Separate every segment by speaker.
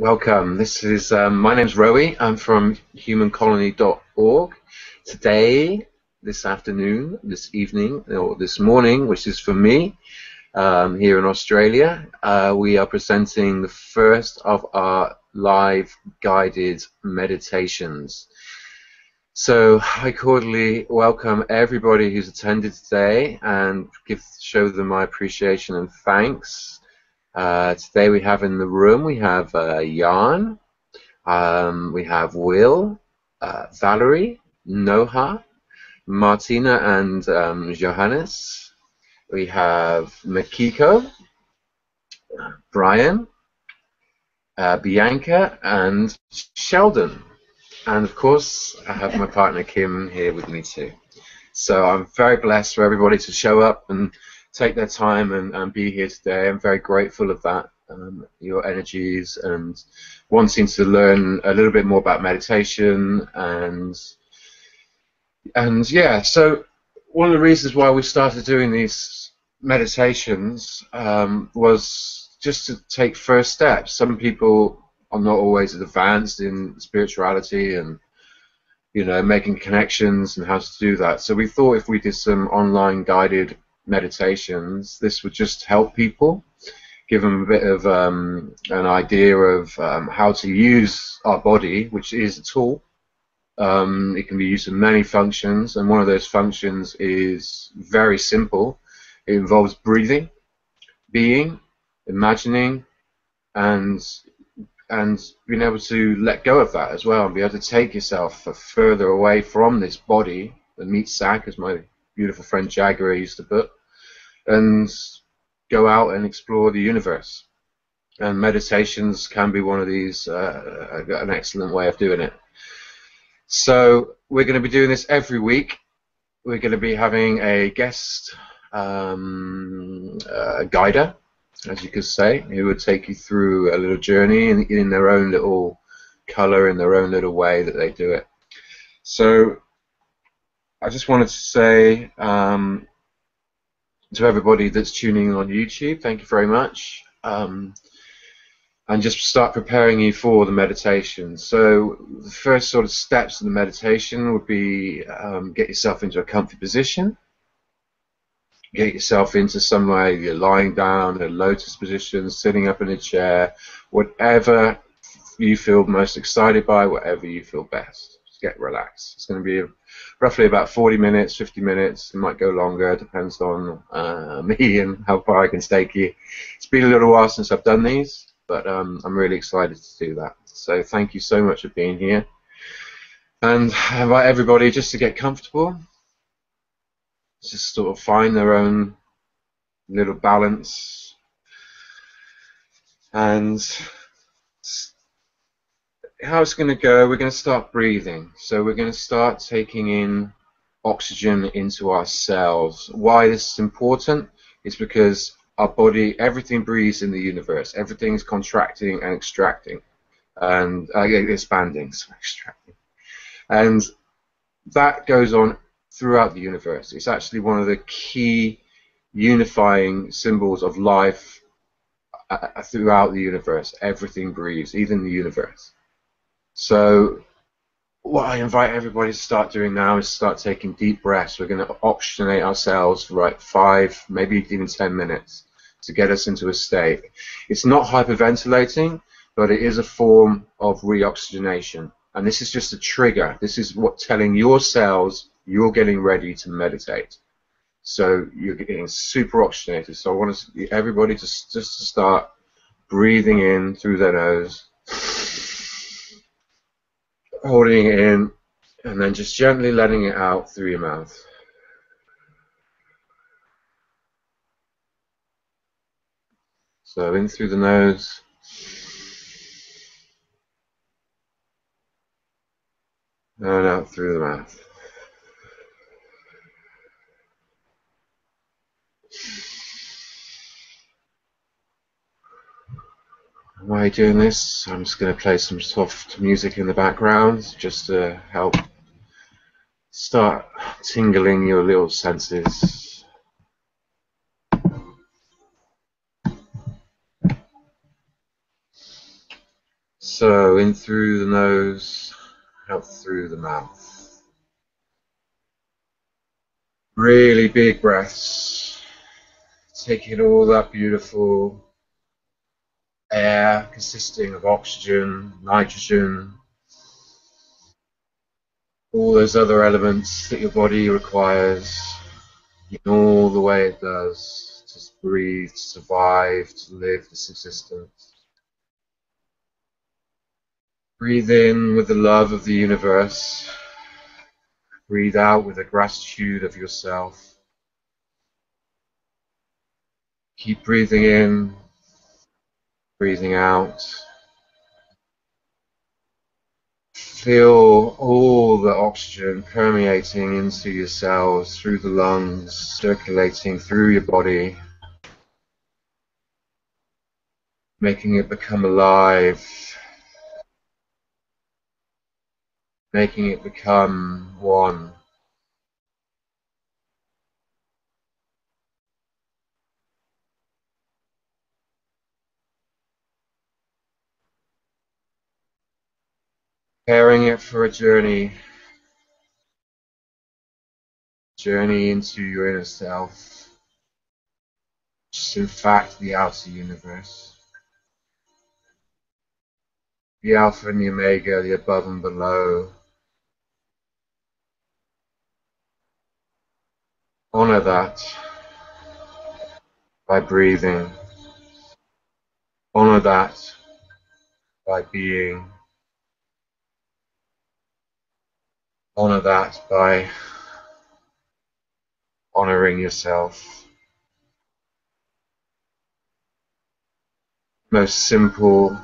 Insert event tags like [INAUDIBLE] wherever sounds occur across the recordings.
Speaker 1: welcome. This is um, my name's Rowie. I'm from humancolony.org. Today, this afternoon, this evening, or this morning, which is for me, um, here in Australia, uh, we are presenting the first of our live guided meditations. So I cordially welcome everybody who's attended today and give show them my appreciation and thanks. Uh, today we have in the room we have uh, Jan, um, we have Will, uh, Valerie, Noha, Martina, and um, Johannes. We have Makiko, Brian, uh, Bianca, and Sheldon. And of course, I have my partner Kim here with me too. So I'm very blessed for everybody to show up and take their time and, and be here today. I'm very grateful of that, um, your energies and wanting to learn a little bit more about meditation and and yeah. So one of the reasons why we started doing these meditations um, was just to take first steps. Some people are not always advanced in spirituality and you know making connections and how to do that. So we thought if we did some online guided meditations, this would just help people, give them a bit of um, an idea of um, how to use our body, which is a tool. Um, it can be used in many functions, and one of those functions is very simple. It involves breathing, being, imagining, and and being able to let go of that as well, and be able to take yourself further away from this body, the meat sack, as my beautiful friend Jagger used to put, and go out and explore the universe. And meditations can be one of these, uh, an excellent way of doing it. So we're going to be doing this every week. We're going to be having a guest um, uh, guider, as you could say, who would take you through a little journey in, in their own little color, in their own little way that they do it. So I just wanted to say um, to everybody that's tuning in on YouTube, thank you very much. Um, and just start preparing you for the meditation. So the first sort of steps of the meditation would be um, get yourself into a comfy position. Get yourself into somewhere you're lying down, in a lotus position, sitting up in a chair, whatever you feel most excited by, whatever you feel best. Get relaxed. It's going to be roughly about 40 minutes, 50 minutes. It might go longer, depends on uh, [LAUGHS] me and how far I can stake you. It's been a little while since I've done these, but um, I'm really excited to do that. So thank you so much for being here. And I invite everybody just to get comfortable, just sort of find their own little balance and how it's going to go, we're going to start breathing. So we're going to start taking in oxygen into our cells. Why this is important is because our body, everything breathes in the universe. Everything is contracting and extracting, and uh, expanding, [LAUGHS] so extracting, and that goes on throughout the universe. It's actually one of the key unifying symbols of life uh, throughout the universe. Everything breathes, even the universe. So what I invite everybody to start doing now is start taking deep breaths. We're going to oxygenate ourselves for like five, maybe even ten minutes to get us into a state. It's not hyperventilating, but it is a form of reoxygenation. And this is just a trigger. This is what telling your cells you're getting ready to meditate. So you're getting super oxygenated. So I want everybody to just to start breathing in through their nose holding it in and then just gently letting it out through your mouth. So in through the nose. And out through the mouth. While you're doing this, I'm just going to play some soft music in the background just to help start tingling your little senses. So in through the nose, out through the mouth. Really big breaths. Taking all that beautiful air consisting of oxygen, nitrogen, all those other elements that your body requires in all the way it does to breathe, to survive, to live this existence. Breathe in with the love of the universe. Breathe out with the gratitude of yourself. Keep breathing in, breathing out. Feel all the oxygen permeating into your cells, through the lungs, circulating through your body, making it become alive, making it become one. Preparing it for a journey, journey into your inner self, which is in fact the outer universe. The Alpha and the Omega, the above and below. Honor that by breathing. Honor that by being. Honor that by honoring yourself. Most simple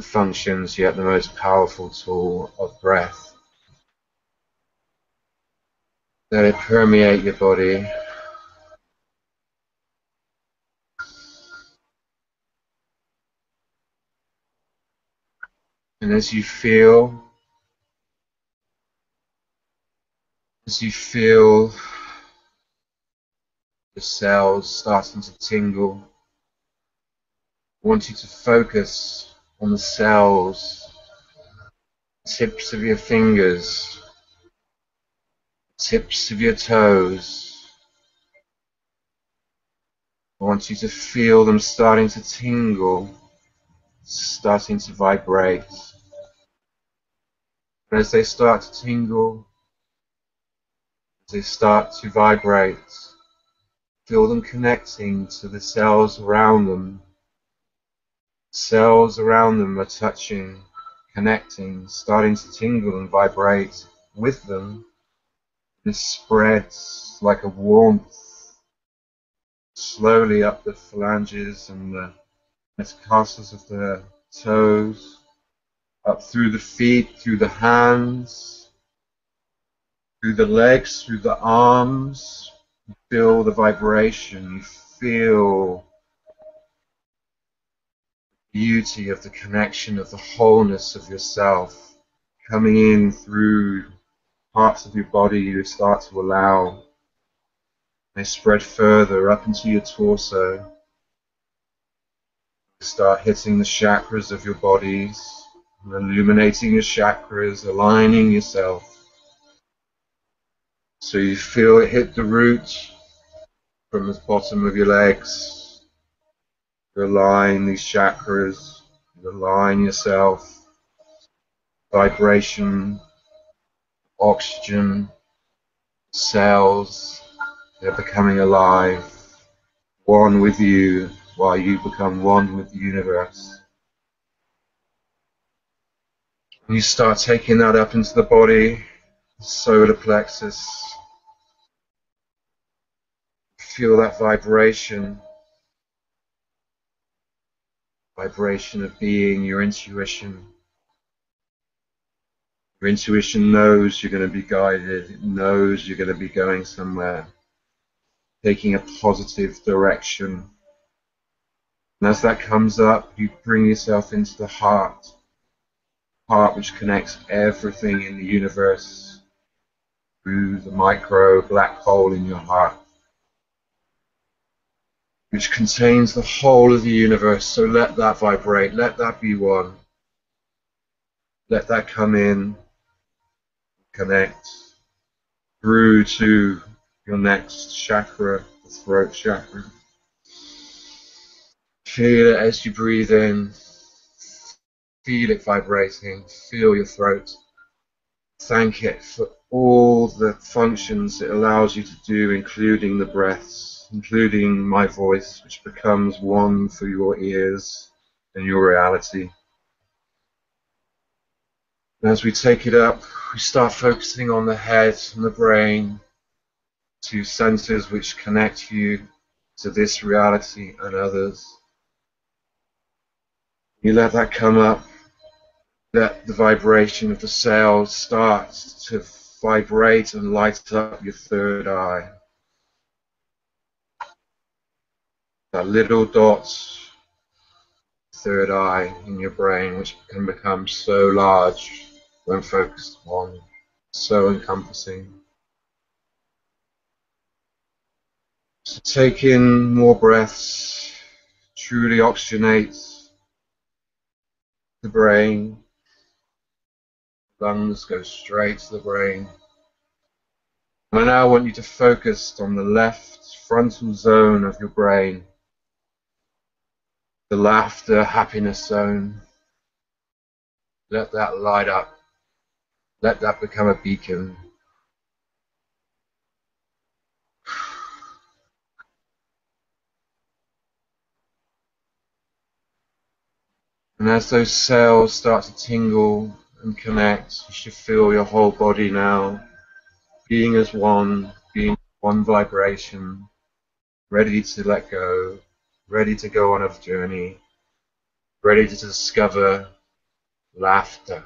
Speaker 1: functions, yet the most powerful tool of breath. Let it permeate your body. And as you feel as you feel the cells starting to tingle, I want you to focus on the cells, tips of your fingers, tips of your toes. I want you to feel them starting to tingle, starting to vibrate. And as they start to tingle, they start to vibrate. Feel them connecting to the cells around them. Cells around them are touching, connecting, starting to tingle and vibrate with them. This spreads like a warmth slowly up the phalanges and the metatarsals of the toes, up through the feet, through the hands, through the legs, through the arms. Feel the vibration. Feel the beauty of the connection of the wholeness of yourself coming in through parts of your body you start to allow. They spread further up into your torso. Start hitting the chakras of your bodies, illuminating your chakras, aligning yourself. So you feel it hit the root from the bottom of your legs. You align these chakras, you align yourself, vibration, oxygen, cells, they're becoming alive, one with you while you become one with the universe. And you start taking that up into the body, solar plexus, feel that vibration, vibration of being, your intuition. Your intuition knows you're going to be guided, it knows you're going to be going somewhere, taking a positive direction. And as that comes up, you bring yourself into the heart, heart which connects everything in the universe through the micro black hole in your heart which contains the whole of the universe. So let that vibrate, let that be one. Let that come in, connect through to your next chakra, the throat chakra. Feel it as you breathe in. Feel it vibrating. Feel your throat. Thank it for all the functions it allows you to do, including the breaths, including my voice, which becomes one for your ears and your reality. as we take it up, we start focusing on the head and the brain, two centers which connect you to this reality and others. You let that come up, let the vibration of the cells start to vibrate and light up your third eye. That little dot, third eye in your brain, which can become so large when focused on, so encompassing. So take in more breaths, truly oxygenate the brain. Lungs go straight to the brain. And I now want you to focus on the left frontal zone of your brain, the laughter, happiness zone. Let that light up. Let that become a beacon. And as those cells start to tingle and connect, you should feel your whole body now being as one, being one vibration, ready to let go, ready to go on a journey, ready to discover laughter,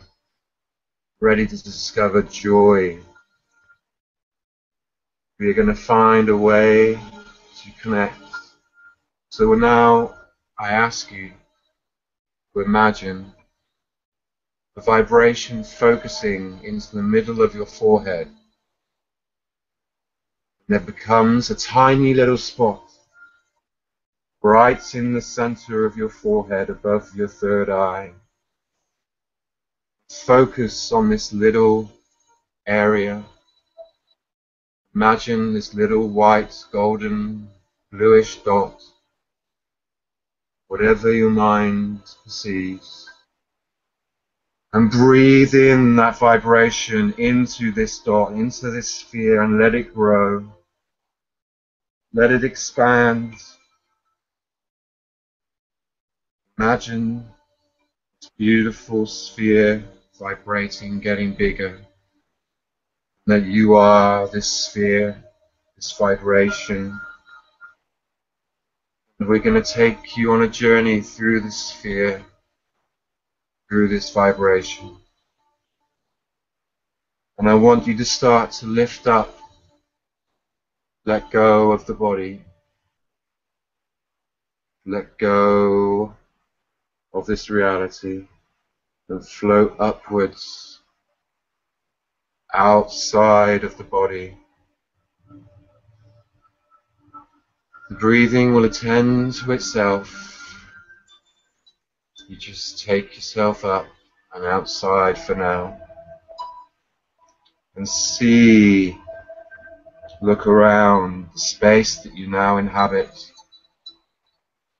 Speaker 1: ready to discover joy. We are going to find a way to connect. So now I ask you to imagine the vibration focusing into the middle of your forehead. And it becomes a tiny little spot right in the center of your forehead above your third eye. Focus on this little area. Imagine this little white, golden, bluish dot whatever your mind perceives. And breathe in that vibration into this dot, into this sphere, and let it grow. Let it expand. Imagine this beautiful sphere vibrating, getting bigger. That you are this sphere, this vibration. And we're going to take you on a journey through the sphere, through this vibration. And I want you to start to lift up, let go of the body, let go of this reality, and float upwards, outside of the body The breathing will attend to itself. You just take yourself up and outside for now. And see, look around the space that you now inhabit.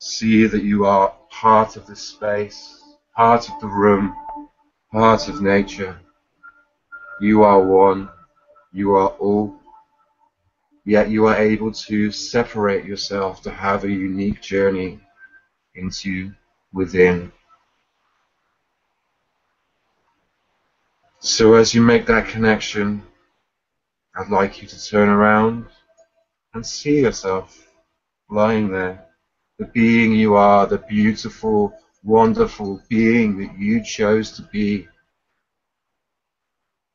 Speaker 1: See that you are part of the space, part of the room, part of nature. You are one. You are all yet you are able to separate yourself to have a unique journey into within. So as you make that connection, I'd like you to turn around and see yourself lying there, the being you are, the beautiful, wonderful being that you chose to be,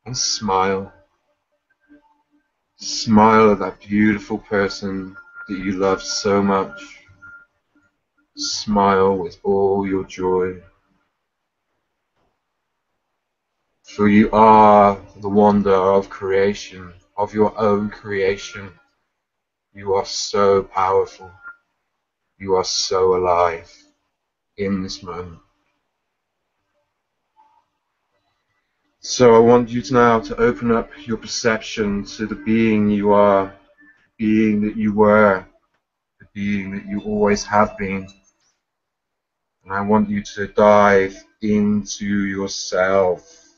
Speaker 1: and smile. Smile at that beautiful person that you love so much. Smile with all your joy. For you are the wonder of creation, of your own creation. You are so powerful. You are so alive in this moment. So I want you to now to open up your perception to the being you are, being that you were, the being that you always have been. And I want you to dive into yourself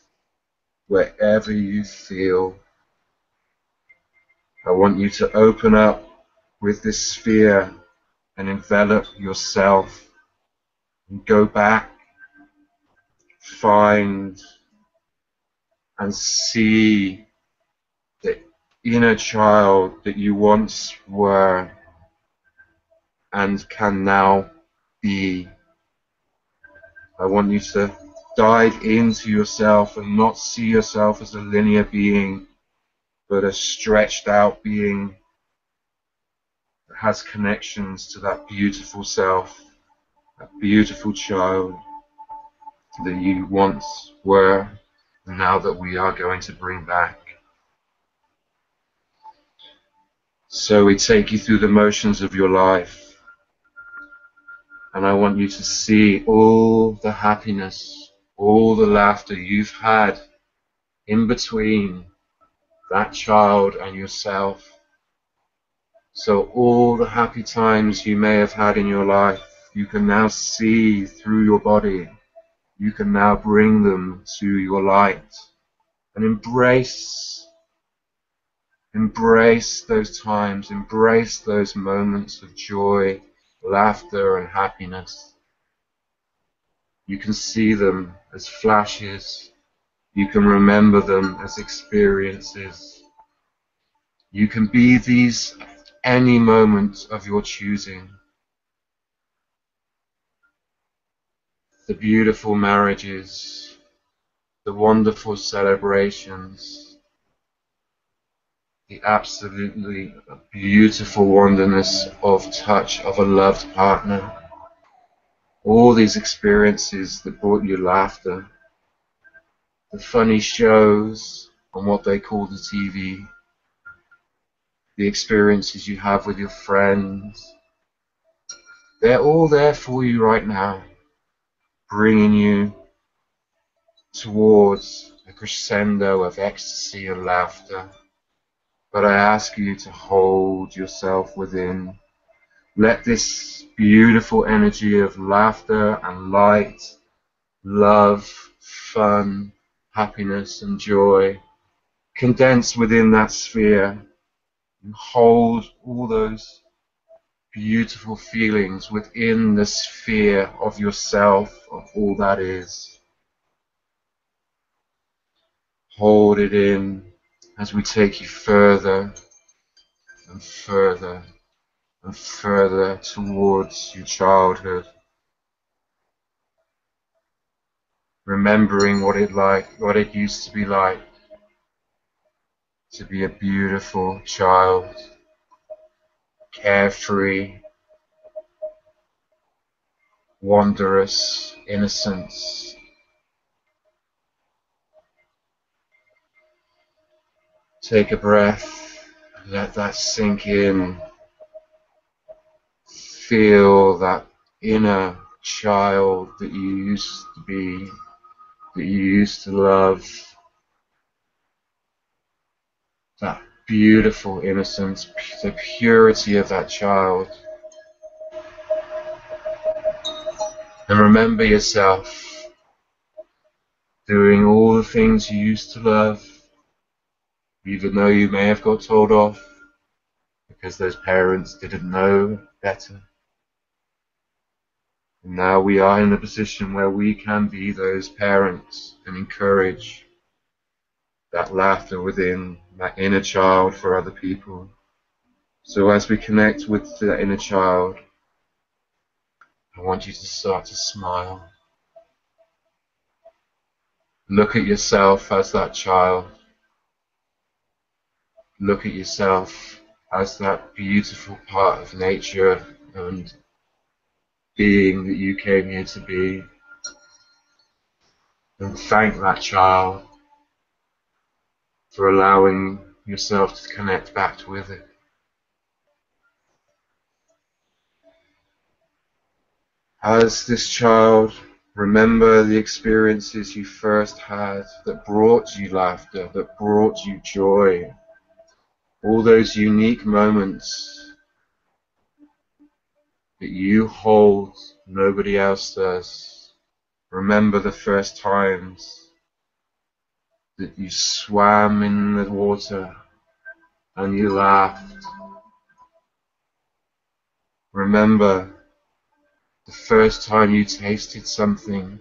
Speaker 1: wherever you feel. I want you to open up with this sphere and envelop yourself and go back, find and see the inner child that you once were and can now be. I want you to dive into yourself and not see yourself as a linear being, but a stretched out being has connections to that beautiful self, that beautiful child that you once were, and now that we are going to bring back. So we take you through the motions of your life and I want you to see all the happiness, all the laughter you've had in between that child and yourself. So all the happy times you may have had in your life, you can now see through your body. You can now bring them to your light and embrace embrace those times, embrace those moments of joy laughter and happiness. You can see them as flashes. You can remember them as experiences. You can be these any moment of your choosing. The beautiful marriages, the wonderful celebrations, the absolutely beautiful wonderness of touch of a loved partner. All these experiences that brought you laughter, the funny shows on what they call the TV, the experiences you have with your friends, they're all there for you right now, bringing you towards a crescendo of ecstasy and laughter. But I ask you to hold yourself within. Let this beautiful energy of laughter and light, love, fun, happiness, and joy condense within that sphere hold all those beautiful feelings within the sphere of yourself, of all that is. Hold it in as we take you further and further and further towards your childhood. Remembering what it like, what it used to be like to be a beautiful child, carefree, wondrous innocence Take a breath, let that sink in. Feel that inner child that you used to be, that you used to love. That beautiful innocence, the purity of that child. And remember yourself doing all the things you used to love even though you may have got told off because those parents didn't know better. And now we are in a position where we can be those parents and encourage that laughter within that inner child for other people. So as we connect with the inner child, I want you to start to smile. Look at yourself as that child look at yourself as that beautiful part of nature and being that you came here to be. And thank that child for allowing yourself to connect back with it. As this child Remember the experiences you first had that brought you laughter, that brought you joy. All those unique moments that you hold, nobody else does. Remember the first times that you swam in the water and you laughed. Remember the first time you tasted something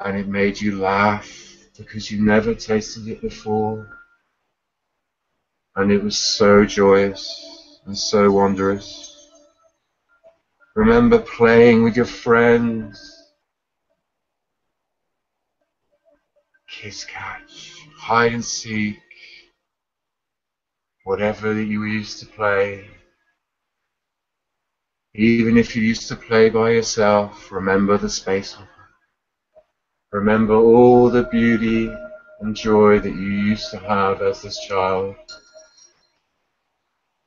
Speaker 1: and it made you laugh because you never tasted it before. And it was so joyous and so wondrous. Remember playing with your friends. Kiss catch, hide and seek, whatever that you used to play. Even if you used to play by yourself, remember the space. Remember all the beauty and joy that you used to have as this child.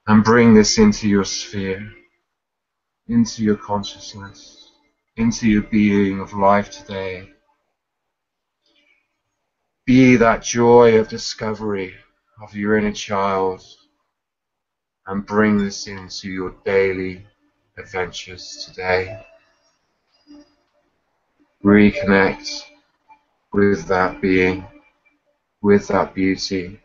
Speaker 1: And bring this into your sphere, into your consciousness, into your being of life today. Be that joy of discovery of your inner child and bring this into your daily adventures today. Reconnect with that being, with that beauty.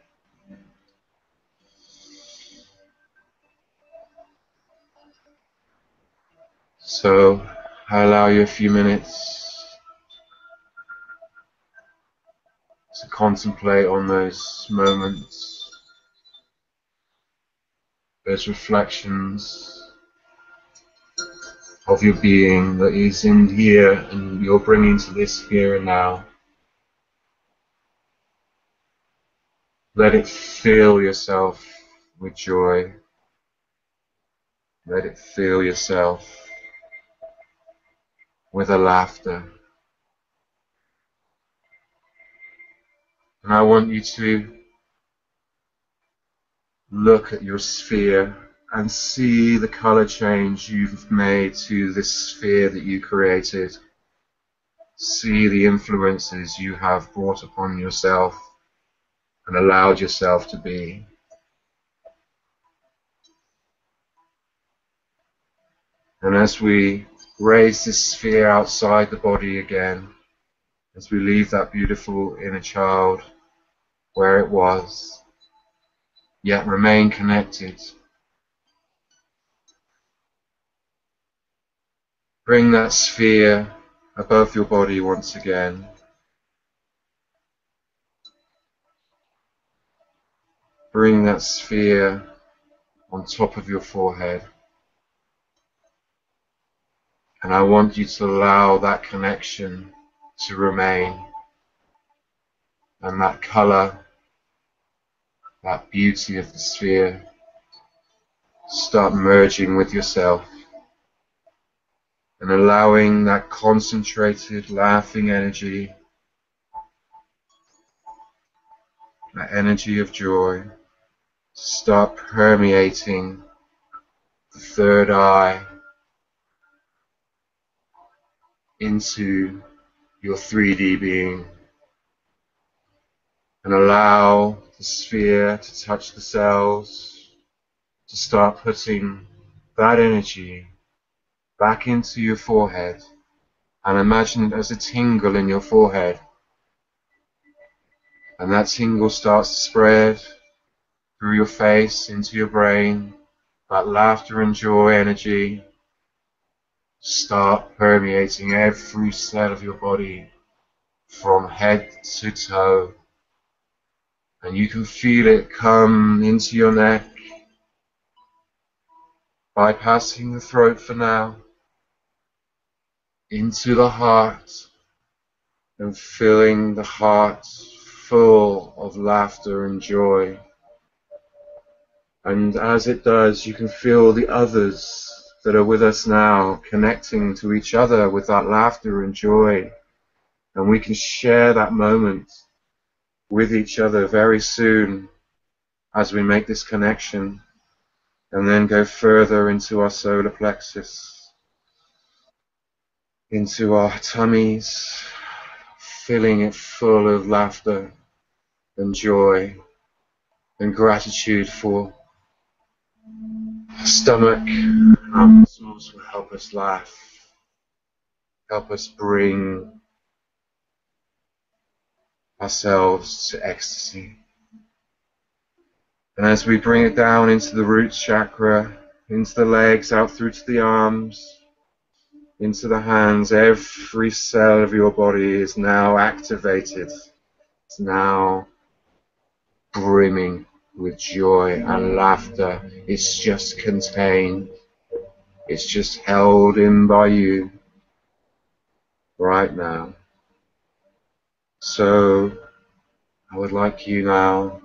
Speaker 1: So I allow you a few minutes to contemplate on those moments, those reflections of your being that is in here and you're bringing to this here and now. Let it fill yourself with joy. Let it fill yourself with a laughter. And I want you to look at your sphere and see the color change you've made to this sphere that you created. See the influences you have brought upon yourself and allowed yourself to be. And as we raise this sphere outside the body again, as we leave that beautiful inner child where it was, yet remain connected Bring that sphere above your body once again. Bring that sphere on top of your forehead. And I want you to allow that connection to remain. And that color, that beauty of the sphere, start merging with yourself and allowing that concentrated laughing energy, that energy of joy, to start permeating the third eye into your 3D being and allow the sphere to touch the cells to start putting that energy back into your forehead and imagine it as a tingle in your forehead. And that tingle starts to spread through your face into your brain. That laughter and joy energy start permeating every cell of your body from head to toe. And you can feel it come into your neck, bypassing the throat for now into the heart and filling the heart full of laughter and joy. And as it does, you can feel the others that are with us now connecting to each other with that laughter and joy. And we can share that moment with each other very soon as we make this connection and then go further into our solar plexus into our tummies, filling it full of laughter and joy and gratitude for stomach. Our muscles will help us laugh, help us bring ourselves to ecstasy. And as we bring it down into the root chakra, into the legs, out through to the arms, into the hands, every cell of your body is now activated. It's now brimming with joy and laughter. It's just contained. It's just held in by you right now. So I would like you now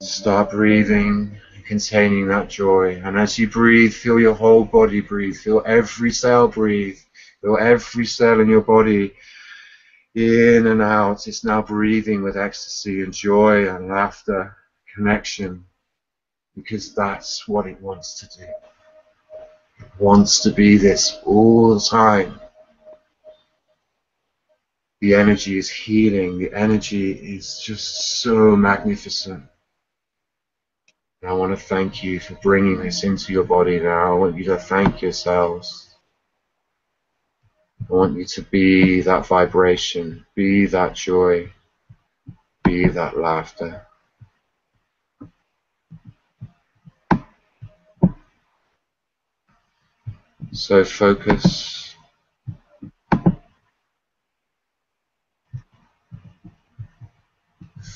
Speaker 1: to start breathing containing that joy. And as you breathe, feel your whole body breathe. Feel every cell breathe. Feel every cell in your body in and out. It's now breathing with ecstasy and joy and laughter, connection, because that's what it wants to do. It wants to be this all the time. The energy is healing. The energy is just so magnificent. And I want to thank you for bringing this into your body now. I want you to thank yourselves. I want you to be that vibration, be that joy, be that laughter. So focus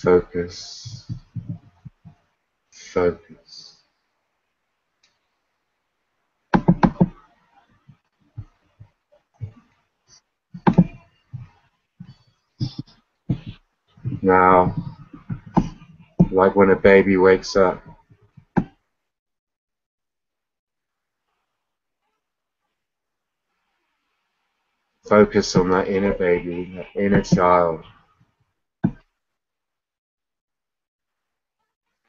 Speaker 1: focus, focus. Now, like when a baby wakes up, focus on that inner baby, that inner child.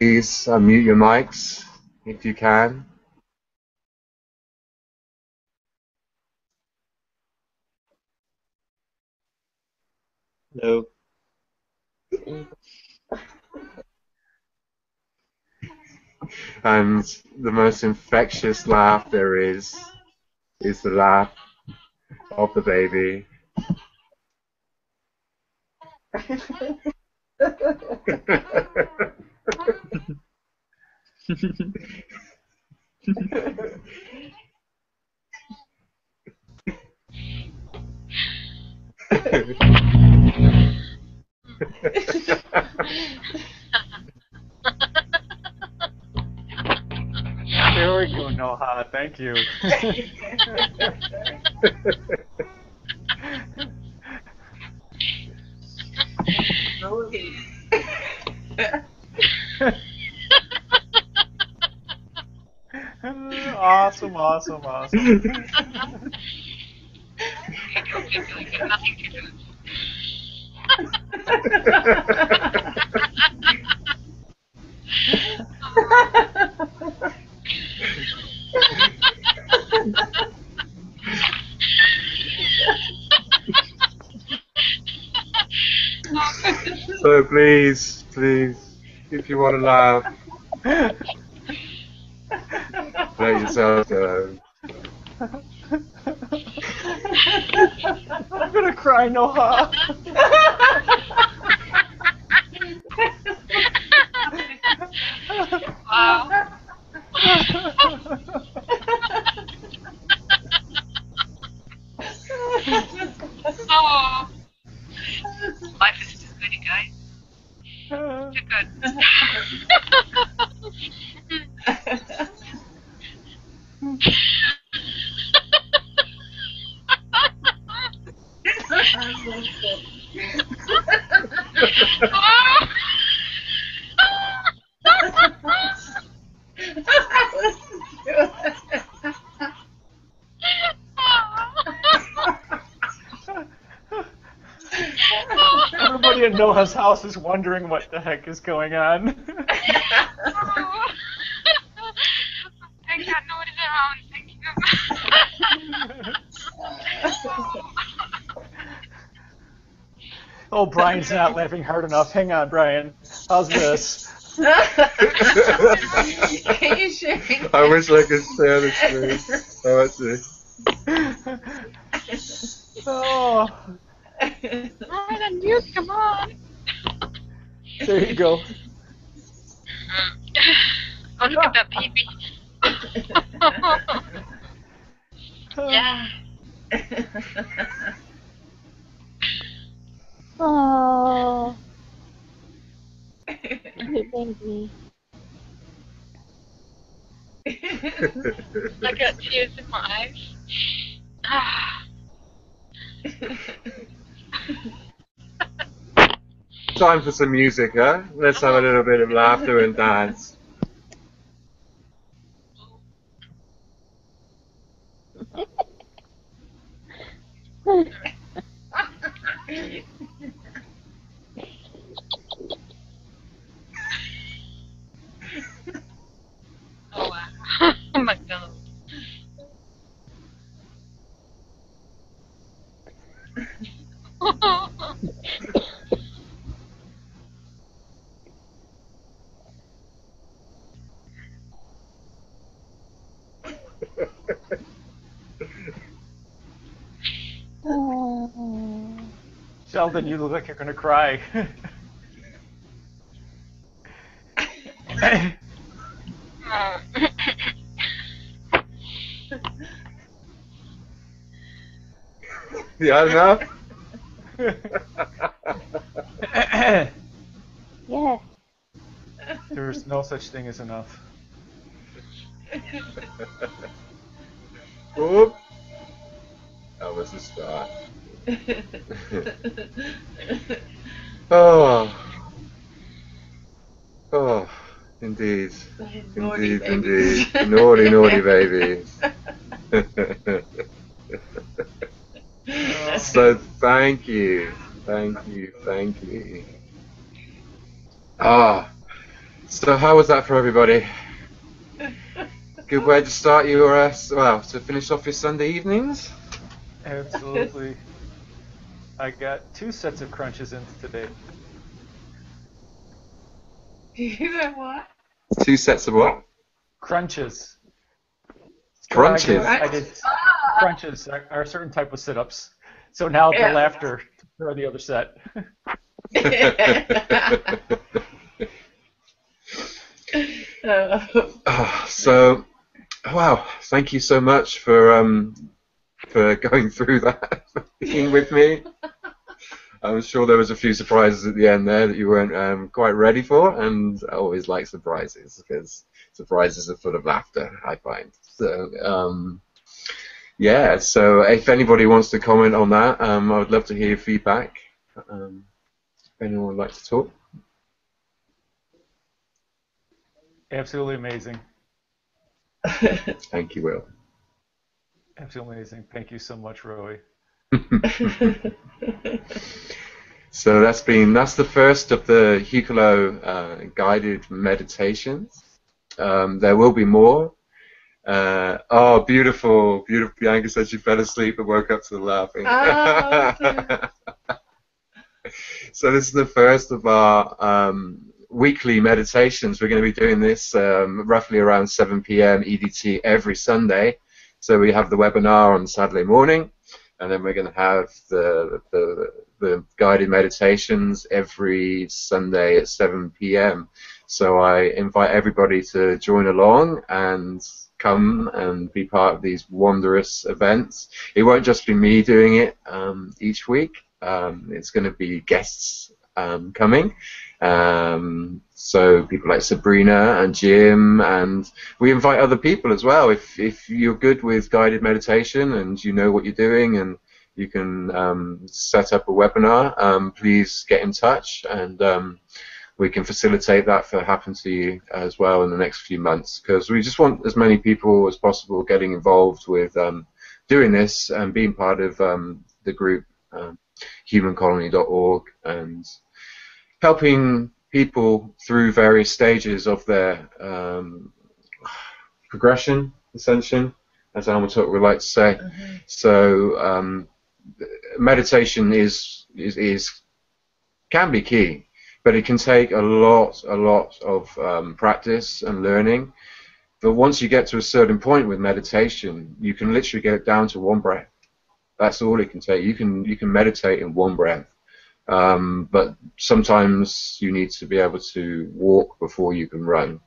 Speaker 1: Please unmute your mics if you can.
Speaker 2: No.
Speaker 1: And the most infectious laugh there is is the laugh of the baby. [LAUGHS] [LAUGHS]
Speaker 2: There we go, Noha. Thank you. [LAUGHS] [LAUGHS] awesome, awesome, awesome.
Speaker 1: So please, please, if you want to laugh, let yourself go.
Speaker 2: I'm gonna cry, Noha. [LAUGHS]
Speaker 3: wow.
Speaker 2: house is wondering what the heck is going on. [LAUGHS]
Speaker 3: I got no around thinking about.
Speaker 2: oh, Brian's not laughing hard enough. Hang on, Brian. How's this? [LAUGHS]
Speaker 1: I wish I could say it. Please. Oh, I see.
Speaker 2: oh.
Speaker 3: Brian, you come on
Speaker 2: there you go.
Speaker 3: Oh, look at that baby. [LAUGHS] yeah.
Speaker 4: Oh, baby.
Speaker 3: I got tears in my eyes. Ah. [LAUGHS]
Speaker 1: Time for some music, huh? Let's have a little bit of laughter and dance. [LAUGHS]
Speaker 3: oh. [LAUGHS]
Speaker 2: Sheldon, you look like you're gonna cry. [LAUGHS]
Speaker 1: Yeah, enough?
Speaker 4: Yes.
Speaker 2: There's no such thing as enough.
Speaker 1: Whoop. That was the start. [LAUGHS] Oh. Oh, indeed.
Speaker 5: Naughty
Speaker 1: Indeed,
Speaker 5: babies. [LAUGHS]
Speaker 1: indeed. Naughty, naughty [LAUGHS] babies. so thank you. Thank you, thank you. Ah. So how was that for everybody? Good way to start your, uh, s- well, to finish off your Sunday evenings?
Speaker 2: Absolutely. I got two sets of crunches in today. [LAUGHS]
Speaker 5: you have what?
Speaker 1: Two sets of what?
Speaker 2: Crunches.
Speaker 1: Crunches?
Speaker 2: I did [LAUGHS] crunches are are a certain type of sit-ups. So now
Speaker 5: Yeah.
Speaker 2: the laughter for the other set.
Speaker 5: Uh, [LAUGHS]
Speaker 1: Ah, so, wow, thank you so much for um, for going through that being with me. I'm sure there was a few surprises at the end there that you weren't um, quite ready for, and I always like surprises because surprises are full of laughter. I find so. Um, yeah, so if anybody wants to comment on that, um, I would love to hear feedback. Um, if anyone would like to talk.
Speaker 2: Absolutely amazing.
Speaker 1: Thank you, Will.
Speaker 2: Absolutely amazing. Thank you so much, Rowie. [LAUGHS]
Speaker 1: So that's been that's the first of the Hucolo uh, guided meditations. Um, there will be more. Uh, oh, beautiful, beautiful. Bianca said she fell asleep and woke up to the laughing.
Speaker 5: Oh, [LAUGHS]
Speaker 1: so this is the first of our um, weekly meditations. We're going to be doing this um, roughly around 7 p.m. EDT every Sunday. So we have the webinar on Saturday morning, and then we're going to have the, the the guided meditations every Sunday at 7 p.m. So I invite everybody to join along and come and be part of these wondrous events. It won't just be me doing it um, each week. Um, it's going to be guests um, coming. Um, so people like Sabrina and Jim, and we invite other people as well. If if you're good with guided meditation and you know what you're doing and you can um, set up a webinar, um, please get in touch and um, we can facilitate that for happen to you as well in the next few months because we just want as many people as possible getting involved with um, doing this and being part of um, the group um, humancolony.org and helping people through various stages of their um, progression, ascension, as Alma Talk would like to say. So um, meditation is, is is can be key, but it can take a lot, a lot of um, practice and learning. But once you get to a certain point with meditation, you can literally get it down to one breath. That's all it can take. You can you can meditate in one breath. Um, but sometimes you need to be able to walk before you can run.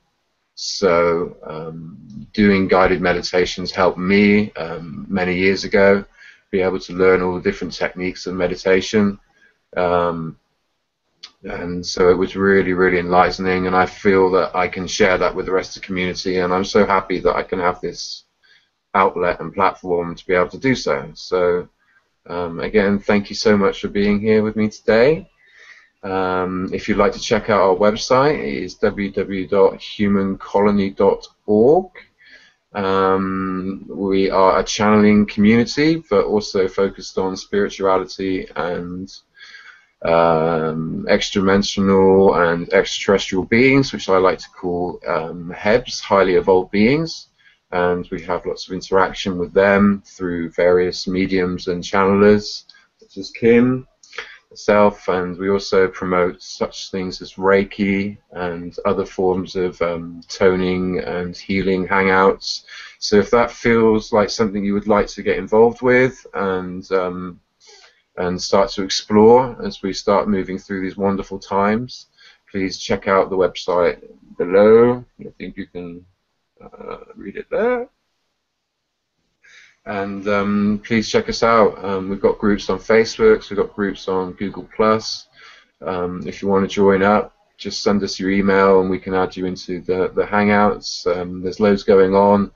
Speaker 1: So um, doing guided meditations helped me um, many years ago be able to learn all the different techniques of meditation. Um, and so it was really, really enlightening, and I feel that I can share that with the rest of the community, and I'm so happy that I can have this outlet and platform to be able to do so. So um, again, thank you so much for being here with me today. Um, if you'd like to check out our website, it is www.humancolony.org. Um, we are a channeling community, but also focused on spirituality and um, extra-dimensional and extraterrestrial beings, which I like to call um, HEBs, highly evolved beings. And we have lots of interaction with them through various mediums and channelers, such as Kim, myself, and we also promote such things as Reiki and other forms of um, toning and healing hangouts. So if that feels like something you would like to get involved with and um, and start to explore as we start moving through these wonderful times, please check out the website below. I think you can uh, read it there. And um, please check us out. Um, we've got groups on Facebook, we've got groups on Google Plus. Um, if you want to join up, just send us your email and we can add you into the, the Hangouts. Um, there's loads going on.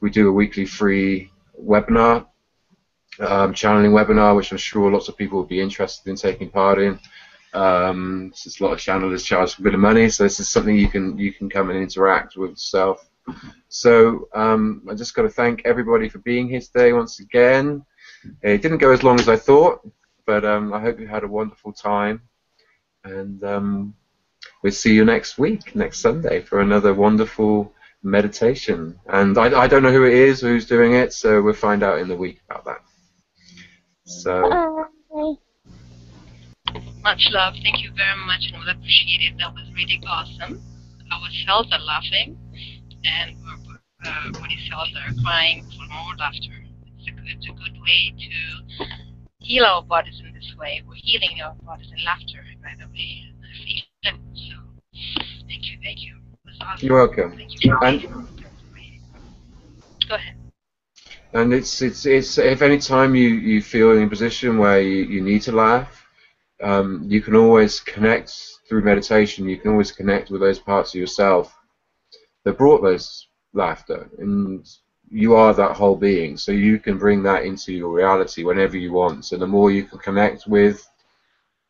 Speaker 1: We do a weekly free webinar um, channeling webinar, which I'm sure lots of people would be interested in taking part in. Um, a lot of channelers charge a bit of money, so this is something you can you can come and interact with yourself. So um, I just got to thank everybody for being here today once again. It didn't go as long as I thought, but um, I hope you had a wonderful time, and um, we'll see you next week, next Sunday, for another wonderful meditation. And I, I don't know who it is, who's doing it, so we'll find out in the week about that. So.
Speaker 4: Bye.
Speaker 3: Much love. Thank you very much, and we appreciate it. That was really awesome. Our cells are laughing, and uh, body cells are crying for more laughter. It's a, good, it's a good way to heal our bodies in this way. We're healing our bodies in laughter, by the way. I feel it. So, thank you, thank you. Awesome.
Speaker 1: You're welcome.
Speaker 3: Thank you.
Speaker 1: And-
Speaker 3: Go ahead.
Speaker 1: And it's it's it's if any time you, you feel in a position where you, you need to laugh, um, you can always connect through meditation. You can always connect with those parts of yourself that brought those laughter, and you are that whole being. So you can bring that into your reality whenever you want. So the more you can connect with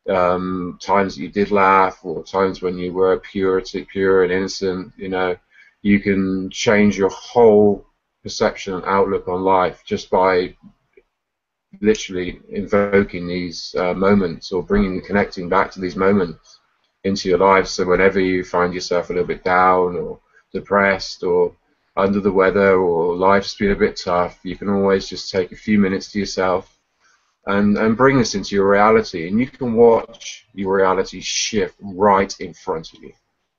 Speaker 1: um, times that you did laugh, or times when you were pure, pure and innocent, you know, you can change your whole perception and outlook on life just by literally invoking these uh, moments or bringing connecting back to these moments into your life so whenever you find yourself a little bit down or depressed or under the weather or life's been a bit tough you can always just take a few minutes to yourself and, and bring this into your reality and you can watch your reality shift right in front of you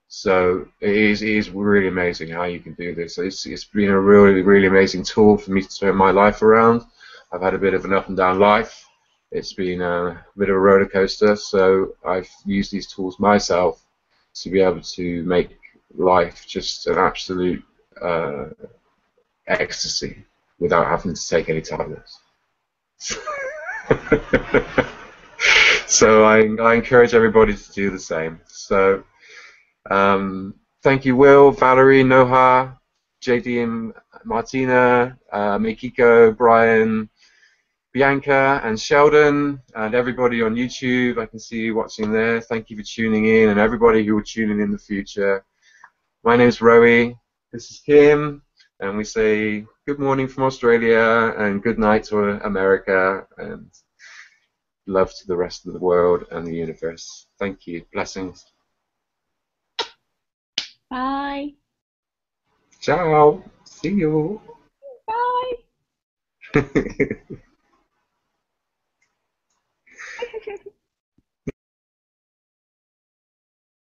Speaker 1: so it is, it is really amazing how you can do this. It's, it's been a really, really amazing tool for me to turn my life around. I've had a bit of an up and down life. It's been a bit of a roller coaster, so I've used these tools myself to be able to make life just an absolute uh, ecstasy without having to take any tablets. [LAUGHS] so I, I encourage everybody to do the same. So. Um, thank you, Will, Valerie, Noha, JD Martina, uh, Mikiko, Brian, Bianca, and Sheldon, and everybody on YouTube. I can see you watching there. Thank you for tuning in, and everybody who will tune in in the future. My name is Rowie. This is Kim, and we say good morning from Australia and good night to America, and love to the rest of the world and the universe. Thank you. Blessings.
Speaker 4: Bye.
Speaker 1: Ciao. See you.
Speaker 4: Bye. [LAUGHS]